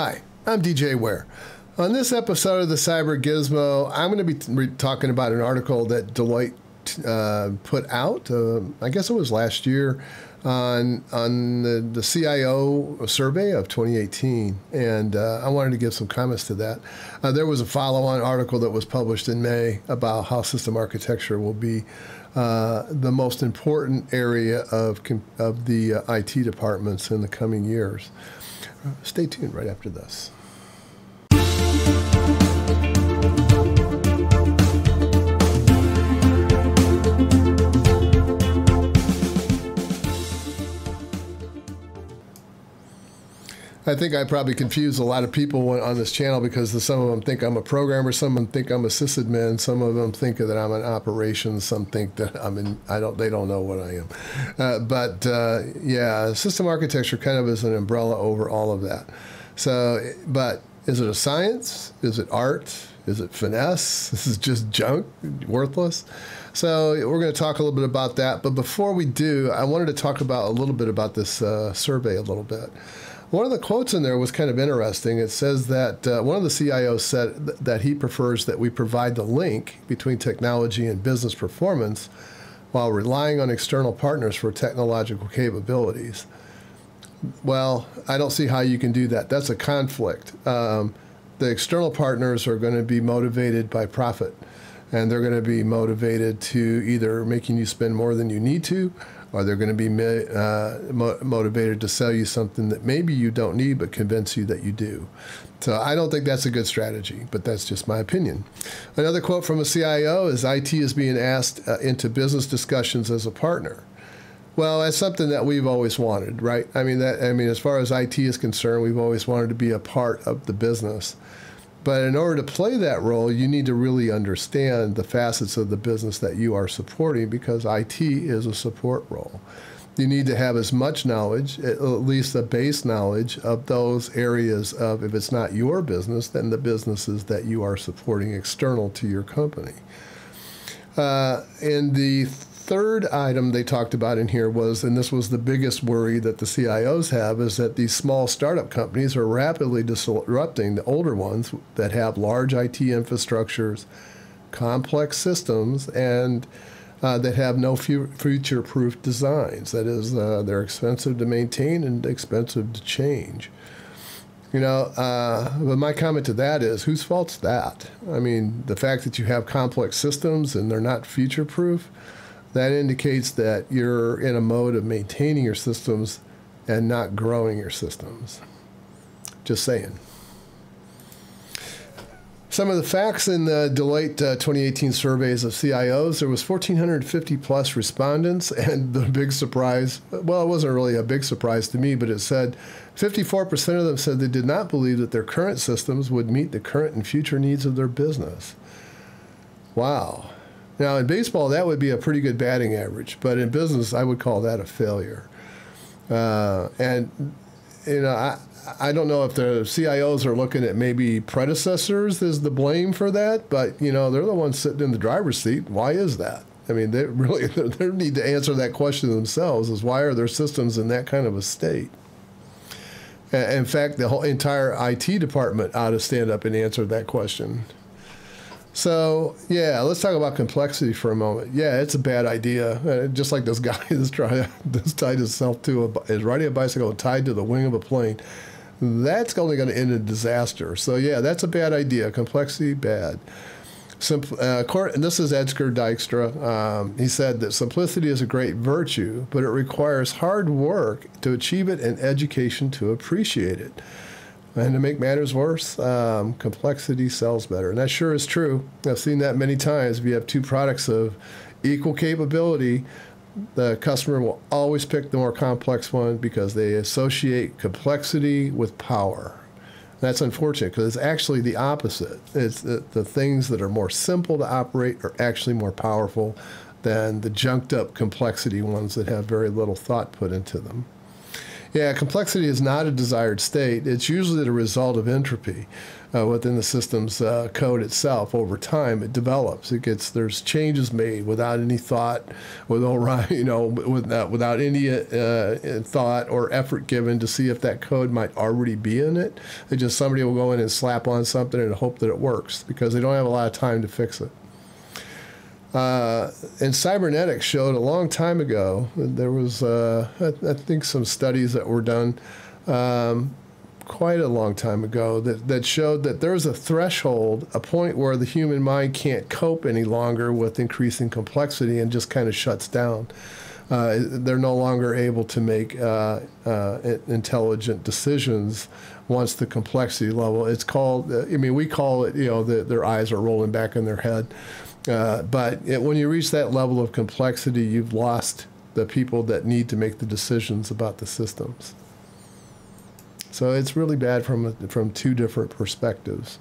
Hi, I'm DJ Ware. On this episode of the Cyber Gizmo, I'm going to be talking about an article that Deloitte uh, put out. Uh, I guess it was last year on on the, the CIO survey of 2018, and uh, I wanted to give some comments to that. Uh, there was a follow-on article that was published in May about how system architecture will be uh, the most important area of of the uh, IT departments in the coming years. Stay tuned right after this. I think I probably confuse a lot of people on this channel because some of them think I'm a programmer, some of them think I'm a sysadmin, some of them think that I'm an operations, some think that I'm in. I don't. They don't know what I am. Uh, but uh, yeah, system architecture kind of is an umbrella over all of that. So, but is it a science? Is it art? Is it finesse? This is just junk, worthless. So we're going to talk a little bit about that. But before we do, I wanted to talk about a little bit about this uh, survey a little bit. One of the quotes in there was kind of interesting. It says that uh, one of the CIOs said th- that he prefers that we provide the link between technology and business performance while relying on external partners for technological capabilities. Well, I don't see how you can do that. That's a conflict. Um, the external partners are going to be motivated by profit, and they're going to be motivated to either making you spend more than you need to or they're going to be uh, mo- motivated to sell you something that maybe you don't need but convince you that you do. So I don't think that's a good strategy, but that's just my opinion. Another quote from a CIO is IT is being asked uh, into business discussions as a partner. Well, that's something that we've always wanted, right? I mean, that I mean, as far as IT is concerned, we've always wanted to be a part of the business. But in order to play that role, you need to really understand the facets of the business that you are supporting because IT is a support role. You need to have as much knowledge, at least a base knowledge of those areas of, if it's not your business, then the businesses that you are supporting external to your company. Uh, in the third item they talked about in here was, and this was the biggest worry that the CIOs have, is that these small startup companies are rapidly disrupting the older ones that have large IT infrastructures, complex systems, and uh, that have no future proof designs. That is, uh, they're expensive to maintain and expensive to change. You know, uh, but my comment to that is whose fault's that? I mean, the fact that you have complex systems and they're not future proof that indicates that you're in a mode of maintaining your systems and not growing your systems. Just saying. Some of the facts in the Deloitte uh, 2018 surveys of CIOs, there was 1,450 plus respondents, and the big surprise, well, it wasn't really a big surprise to me, but it said 54% of them said they did not believe that their current systems would meet the current and future needs of their business. Wow. Now, in baseball, that would be a pretty good batting average, but in business, I would call that a failure. Uh, and, you know, I, I don't know if the CIOs are looking at maybe predecessors as the blame for that, but, you know, they're the ones sitting in the driver's seat. Why is that? I mean, they really they need to answer that question themselves: is why are their systems in that kind of a state? In fact, the whole entire IT department ought to stand up and answer that question. So yeah, let's talk about complexity for a moment. Yeah, it's a bad idea. Uh, just like this guy that's trying that's tied himself to a is riding a bicycle tied to the wing of a plane. That's only going to end in disaster. So yeah, that's a bad idea. Complexity bad. Simpl- uh, and this is Edsger Dijkstra. Um, he said that simplicity is a great virtue, but it requires hard work to achieve it and education to appreciate it. And to make matters worse, um, complexity sells better. And that sure is true. I've seen that many times. If you have two products of equal capability, the customer will always pick the more complex one because they associate complexity with power. That's unfortunate because it's actually the opposite. It's the, the things that are more simple to operate are actually more powerful than the junked up complexity ones that have very little thought put into them. Yeah, complexity is not a desired state. It's usually the result of entropy uh, within the system's uh, code itself. Over time, it develops. It gets there's changes made without any thought, without you know, without without any uh, thought or effort given to see if that code might already be in it. It just somebody will go in and slap on something and hope that it works because they don't have a lot of time to fix it. Uh, and cybernetics showed a long time ago there was uh, I, I, think some studies that were done um, quite a long time ago that, that showed that there's a threshold a point where the human mind can't cope any longer with increasing complexity and just kind of shuts down. Uh, they're no longer able to make uh, uh, intelligent decisions once the complexity level it's called i mean we call it you know the, their eyes are rolling back in their head uh, but it, when you reach that level of complexity, you've lost the people that need to make the decisions about the systems. So it's really bad from from two different perspectives.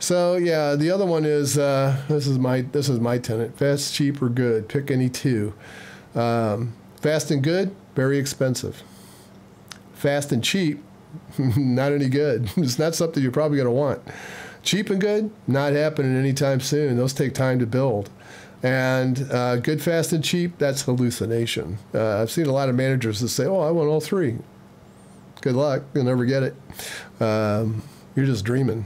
So yeah, the other one is uh, this is my this is my tenant: fast, cheap, or good. Pick any two. Um, fast and good, very expensive. Fast and cheap, not any good. it's not something you're probably going to want. Cheap and good, not happening anytime soon. Those take time to build. And uh, good, fast, and cheap, that's hallucination. Uh, I've seen a lot of managers that say, oh, I want all three. Good luck. You'll never get it. Um, you're just dreaming.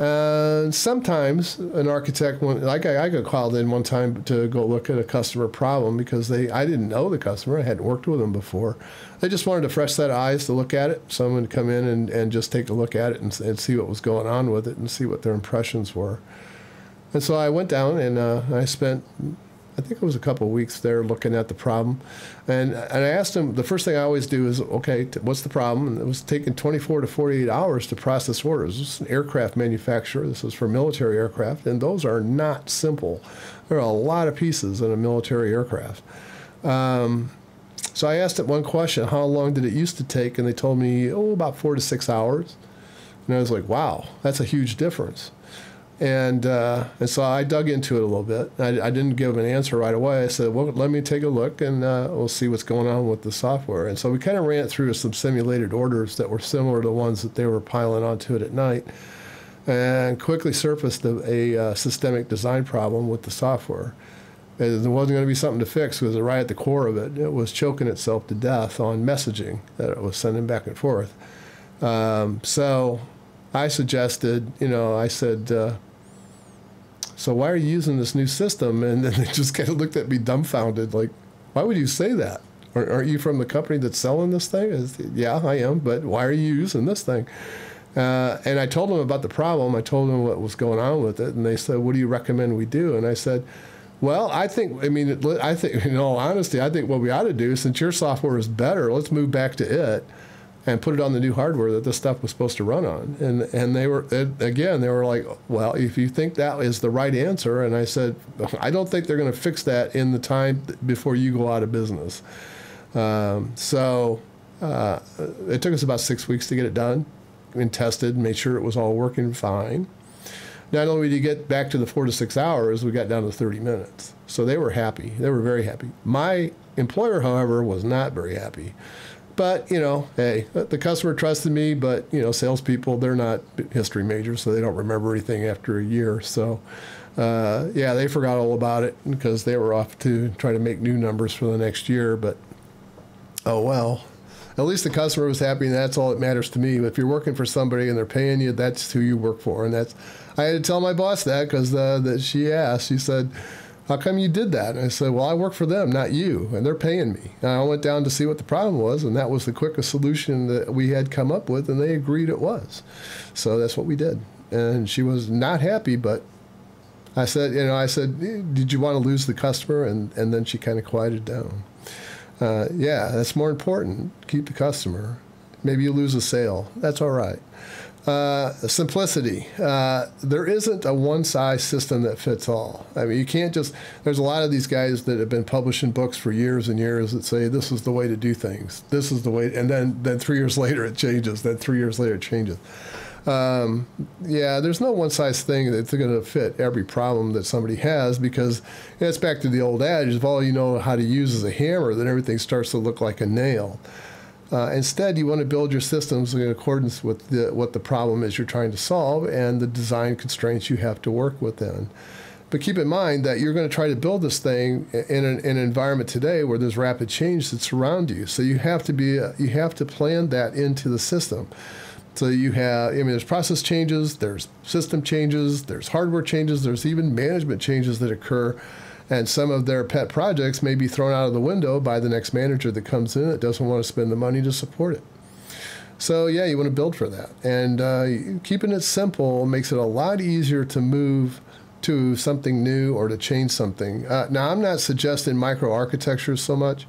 And sometimes an architect, like I, I got called in one time to go look at a customer problem because they I didn't know the customer, I hadn't worked with them before. They just wanted a fresh set of eyes to look at it. Someone to come in and, and just take a look at it and, and see what was going on with it and see what their impressions were. And so I went down and uh, I spent I think it was a couple of weeks there looking at the problem. And, and I asked him, the first thing I always do is, okay, what's the problem? And it was taking 24 to 48 hours to process orders. This is an aircraft manufacturer. This is for military aircraft. And those are not simple. There are a lot of pieces in a military aircraft. Um, so I asked it one question, how long did it used to take? And they told me, oh, about four to six hours. And I was like, wow, that's a huge difference. And, uh, and so I dug into it a little bit. I, I, didn't give an answer right away. I said, well, let me take a look and uh, we'll see what's going on with the software. And so we kind of ran it through some simulated orders that were similar to the ones that they were piling onto it at night and quickly surfaced a, a uh, systemic design problem with the software. There wasn't going to be something to fix because right at the core of it, it was choking itself to death on messaging that it was sending back and forth. Um, so I suggested, you know, I said, uh, so why are you using this new system? And then they just kind of looked at me dumbfounded, like, why would you say that? Aren't you from the company that's selling this thing? yeah, I am, but why are you using this thing? Uh, and I told them about the problem. I told them what was going on with it, and they said, "What do you recommend we do?" And I said, "Well, I think. I mean, I think. In all honesty, I think what we ought to do, since your software is better, let's move back to it." And put it on the new hardware that this stuff was supposed to run on. And and they were again they were like, well, if you think that is the right answer, and I said, I don't think they're going to fix that in the time before you go out of business. Um, so uh, it took us about six weeks to get it done and tested, and made sure it was all working fine. Not only did you get back to the four to six hours, we got down to 30 minutes. So they were happy. They were very happy. My employer, however, was not very happy. But you know, hey, the customer trusted me. But you know, salespeople they're not history majors, so they don't remember anything after a year. So. Uh, yeah, they forgot all about it because they were off to try to make new numbers for the next year. But oh well, at least the customer was happy, and that's all that matters to me. If you're working for somebody and they're paying you, that's who you work for, and that's. I had to tell my boss that because uh, that she asked. She said, how come you did that? And I said, well, I work for them, not you, and they're paying me. And I went down to see what the problem was, and that was the quickest solution that we had come up with, and they agreed it was. So that's what we did. And she was not happy, but I said, you know, I said, did you want to lose the customer? And, and then she kind of quieted down. Uh, yeah, that's more important. Keep the customer. Maybe you lose a sale. That's all right. Uh, simplicity. Uh, there isn't a one size system that fits all. I mean, you can't just, there's a lot of these guys that have been publishing books for years and years that say this is the way to do things. This is the way, and then, then three years later it changes. Then three years later it changes. Um, yeah, there's no one size thing that's going to fit every problem that somebody has because it's back to the old adage if all you know how to use is a hammer, then everything starts to look like a nail. Uh, instead, you want to build your systems in accordance with the, what the problem is you're trying to solve and the design constraints you have to work within. But keep in mind that you're going to try to build this thing in an, in an environment today where there's rapid change that's around you. So you have to be you have to plan that into the system. So you have I mean there's process changes, there's system changes, there's hardware changes, there's even management changes that occur. And some of their pet projects may be thrown out of the window by the next manager that comes in that doesn't want to spend the money to support it. So yeah, you want to build for that, and uh, keeping it simple makes it a lot easier to move to something new or to change something. Uh, now, I'm not suggesting micro microarchitecture so much.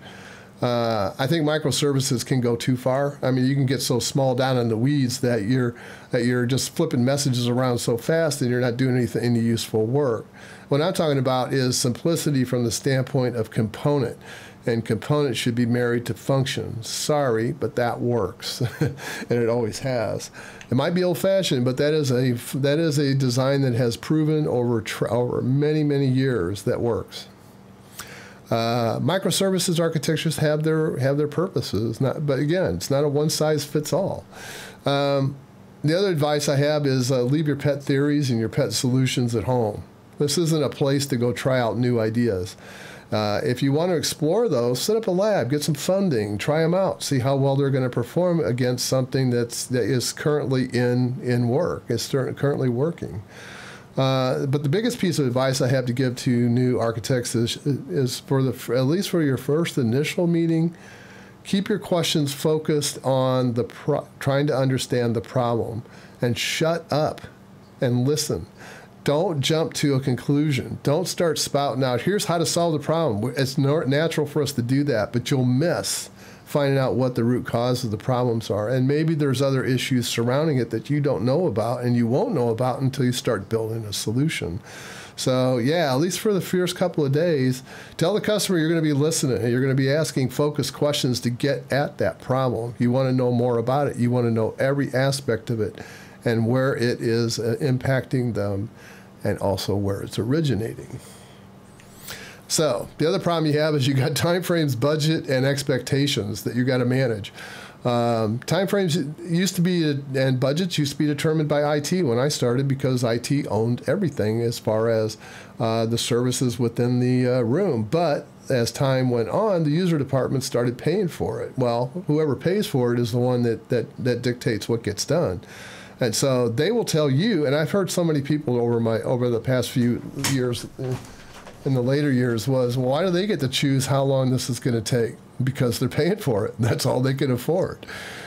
Uh, I think microservices can go too far. I mean, you can get so small down in the weeds that you're that you're just flipping messages around so fast and you're not doing anything any useful work. What I'm talking about is simplicity from the standpoint of component and components should be married to function. Sorry, but that works, and it always has. It might be old-fashioned, but that is a that is a design that has proven over over many many years that works. Uh, microservices architectures have their have their purposes, not, but again, it's not a one size fits all. Um, the other advice I have is uh, leave your pet theories and your pet solutions at home. This isn't a place to go try out new ideas. Uh, if you want to explore those, set up a lab, get some funding, try them out, see how well they're going to perform against something that's that is currently in in work, is currently working. Uh, but the biggest piece of advice I have to give to new architects is, is for the at least for your first initial meeting, keep your questions focused on the pro- trying to understand the problem, and shut up and listen don't jump to a conclusion. Don't start spouting out, here's how to solve the problem. It's natural for us to do that, but you'll miss finding out what the root cause of the problems are. And maybe there's other issues surrounding it that you don't know about and you won't know about until you start building a solution. So, yeah, at least for the first couple of days, tell the customer you're going to be listening. and You're going to be asking focused questions to get at that problem. You want to know more about it. You want to know every aspect of it and where it is uh, impacting them and also where it's originating. So the other problem you have is you got timeframes, budget, and expectations that you got to manage. Um, timeframes used to be and budgets used to be determined by IT when I started because IT owned everything as far as uh, the services within the uh, room. But as time went on, the user department started paying for it. Well, whoever pays for it is the one that that, that dictates what gets done. And so they will tell you, and I've heard so many people over my over the past few years, in the later years, was why do they get to choose how long this is going to take? Because they're paying for it. That's all they can afford.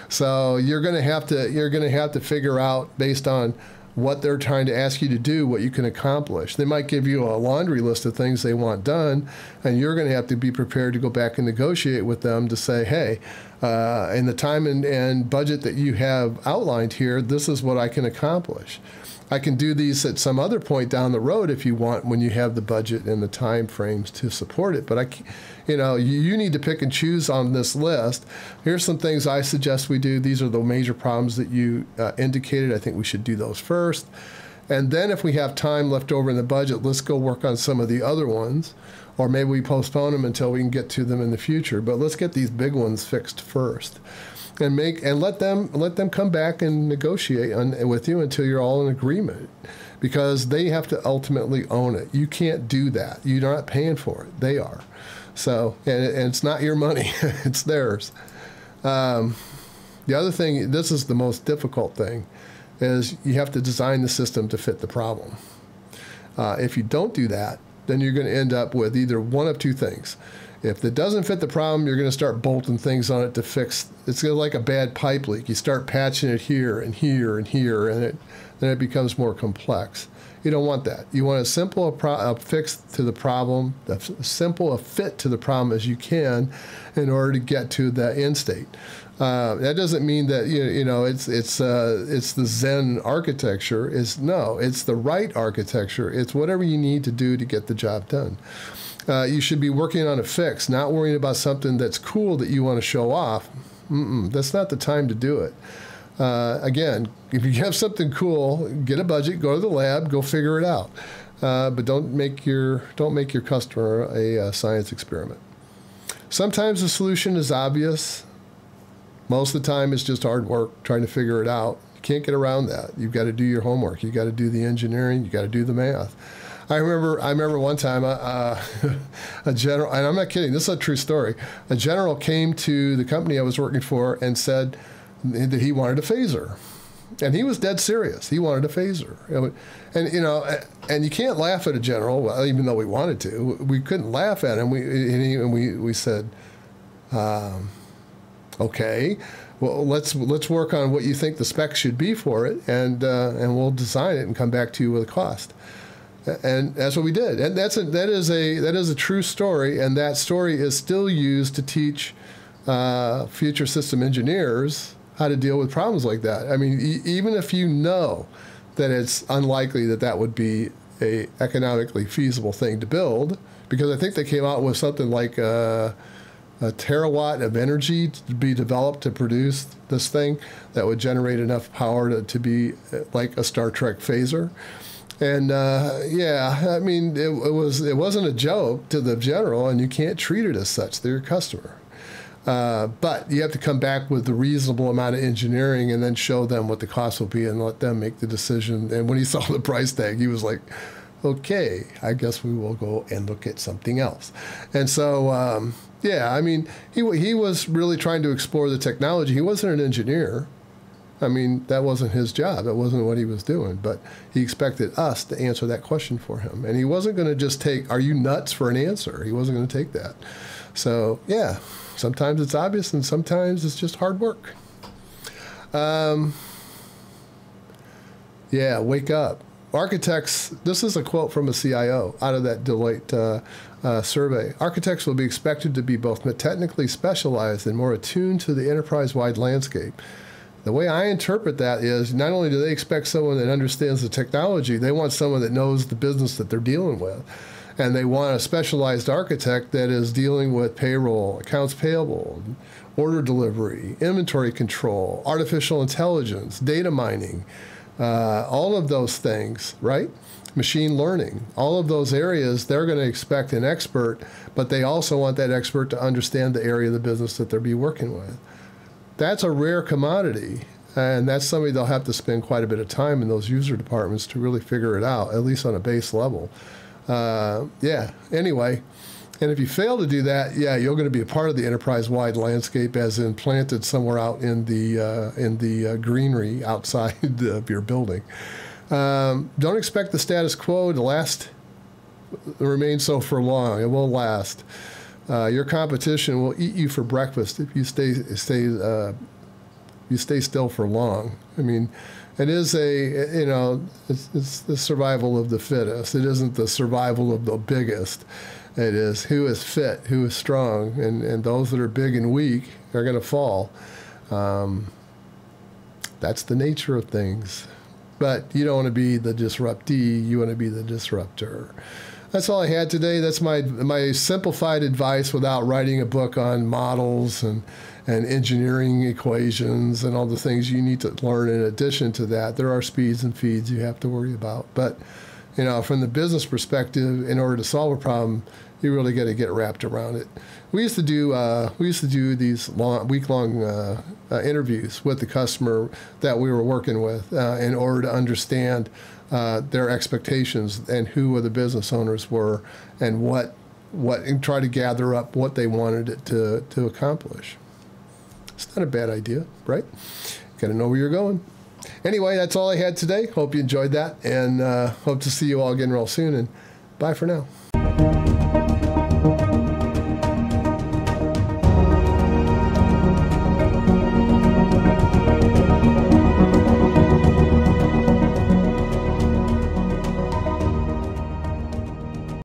So you're going to have to you're going to have to figure out based on what they're trying to ask you to do, what you can accomplish. They might give you a laundry list of things they want done, and you're going to have to be prepared to go back and negotiate with them to say, hey, uh, in the time and, and budget that you have outlined here, this is what I can accomplish. I can do these at some other point down the road if you want when you have the budget and the time frames to support it. But I, you know, you, you need to pick and choose on this list. Here's some things I suggest we do. These are the major problems that you uh, indicated. I think we should do those first. And then if we have time left over in the budget, let's go work on some of the other ones. Or maybe we postpone them until we can get to them in the future. But let's get these big ones fixed first and make and let them let them come back and negotiate on, with you until you're all in agreement because they have to ultimately own it. You can't do that. You're not paying for it. They are. So and, and it's not your money. it's theirs. Um, the other thing, this is the most difficult thing, is you have to design the system to fit the problem. Uh, if you don't do that, then you're going to end up with either one of two things if it doesn't fit the problem, you're going to start bolting things on it to fix. It's like a bad pipe leak. You start patching it here and here and here, and it then it becomes more complex. You don't want that. You want a simple a, pro, a fix to the problem, as simple a fit to the problem as you can, in order to get to the end state. Uh, that doesn't mean that you, you know it's it's uh, it's the Zen architecture. Is no, it's the right architecture. It's whatever you need to do to get the job done uh, you should be working on a fix, not worrying about something that's cool that you want to show off. Mm-mm, that's not the time to do it. Uh, again, if you have something cool, get a budget, go to the lab, go figure it out. Uh, but don't make your don't make your customer a science experiment. Sometimes the solution is obvious, Most of the time, it's just hard work trying to figure it out. You can't get around that. You've got to do your homework. You've got to do the engineering. You've got to do the math. I remember, I remember one time uh, uh, a general, and I'm not kidding, this is a true story. A general came to the company I was working for and said that he wanted a phaser. And he was dead serious. He wanted a phaser. And, you know, and you can't laugh at a general, even though we wanted to. We couldn't laugh at him. We, and we, we said, um, okay, well, let's let's work on what you think the specs should be for it, and uh, and we'll design it and come back to you with a cost and that's what we did. And that's a, that is a that is a true story, and that story is still used to teach uh, future system engineers how to deal with problems like that. I mean, e- even if you know that it's unlikely that that would be a economically feasible thing to build, because I think they came out with something like a, a terawatt of energy to be developed to produce this thing that would generate enough power to, to be uh, like a Star Trek phaser. And uh, yeah, I mean, it, it, was it wasn't a joke to the general, and you can't treat it as such. They're your customer. Uh, but you have to come back with the reasonable amount of engineering and then show them what the cost will be and let them make the decision. And when he saw the price tag, he was like, okay, I guess we will go and look at something else. And so, um, yeah, I mean, he, he was really trying to explore the technology. He wasn't an engineer. I mean, that wasn't his job. That wasn't what he was doing. But he expected us to answer that question for him. And he wasn't going to just take, Are you nuts for an answer? He wasn't going to take that. So, yeah, sometimes it's obvious and sometimes it's just hard work. Um, yeah, wake up. Architects, this is a quote from a CIO out of that Deloitte uh, uh, survey. Architects will be expected to be both technically specialized and more attuned to the enterprise wide landscape the way I interpret that is not only do they expect someone that understands the technology, they want someone that knows the business that they're dealing with. And they want a specialized architect that is dealing with payroll, accounts payable, order delivery, inventory control, artificial intelligence, data mining, uh, all of those things, right? Machine learning, all of those areas, they're going to expect an expert, but they also want that expert to understand the area of the business that they'll be working with that's a rare commodity. And that's somebody they'll have to spend quite a bit of time in those user departments to really figure it out, at least on a base level. Uh, yeah, anyway. And if you fail to do that, yeah, you're going to be a part of the enterprise-wide landscape, as in planted somewhere out in the uh, in the uh, greenery outside of your building. Um, don't expect the status quo to last, remain so for long. It won't last. Uh, your competition will eat you for breakfast if you stay stay uh, you stay still for long. I mean, it is a you know it's, it's the survival of the fittest. It isn't the survival of the biggest. It is who is fit, who is strong, and, and those that are big and weak are going to fall. Um, that's the nature of things. But you don't want to be the disruptee, you want to be the disruptor that's all I had today. That's my my simplified advice without writing a book on models and and engineering equations and all the things you need to learn in addition to that. There are speeds and feeds you have to worry about. But you know, from the business perspective, in order to solve a problem, you really got to get wrapped around it. We used to do uh, we used to do these long, week long uh, uh, interviews with the customer that we were working with uh, in order to understand uh, their expectations and who the business owners were and what what and try to gather up what they wanted it to to accomplish. It's not a bad idea, right? Got to know where you're going. Anyway, that's all I had today. Hope you enjoyed that, and uh, hope to see you all again real soon. And bye for now.